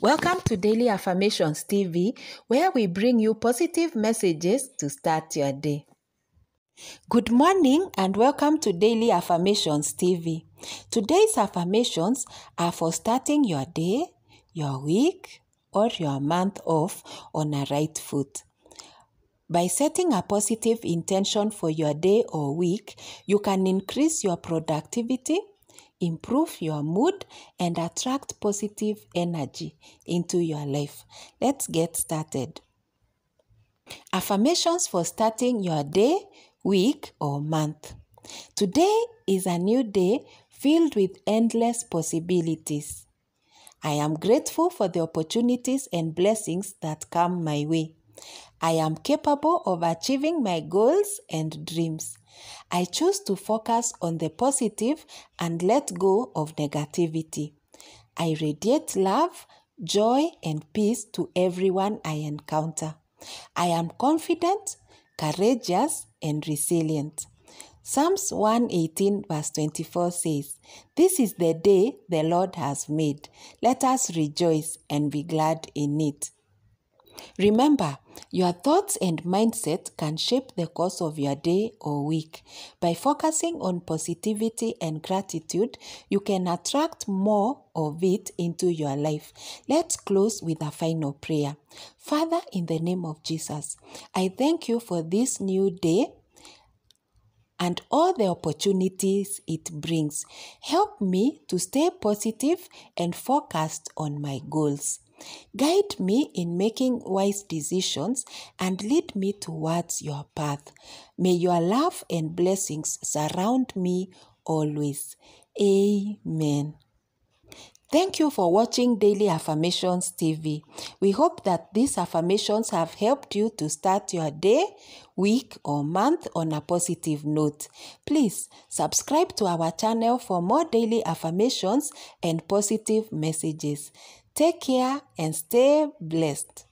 Welcome to Daily Affirmations TV, where we bring you positive messages to start your day. Good morning and welcome to Daily Affirmations TV. Today's affirmations are for starting your day, your week, or your month off on a right foot. By setting a positive intention for your day or week, you can increase your productivity, improve your mood, and attract positive energy into your life. Let's get started. Affirmations for starting your day, week, or month. Today is a new day filled with endless possibilities. I am grateful for the opportunities and blessings that come my way. I am capable of achieving my goals and dreams. I choose to focus on the positive and let go of negativity. I radiate love, joy, and peace to everyone I encounter. I am confident, courageous, and resilient. Psalms 118, verse 24 says, This is the day the Lord has made. Let us rejoice and be glad in it. Remember, your thoughts and mindset can shape the course of your day or week. By focusing on positivity and gratitude, you can attract more of it into your life. Let's close with a final prayer. Father, in the name of Jesus, I thank you for this new day and all the opportunities it brings. Help me to stay positive and focused on my goals. Guide me in making wise decisions and lead me towards your path. May your love and blessings surround me always. Amen. Thank you for watching Daily Affirmations TV. We hope that these affirmations have helped you to start your day, week, or month on a positive note. Please subscribe to our channel for more daily affirmations and positive messages. Take care and stay blessed.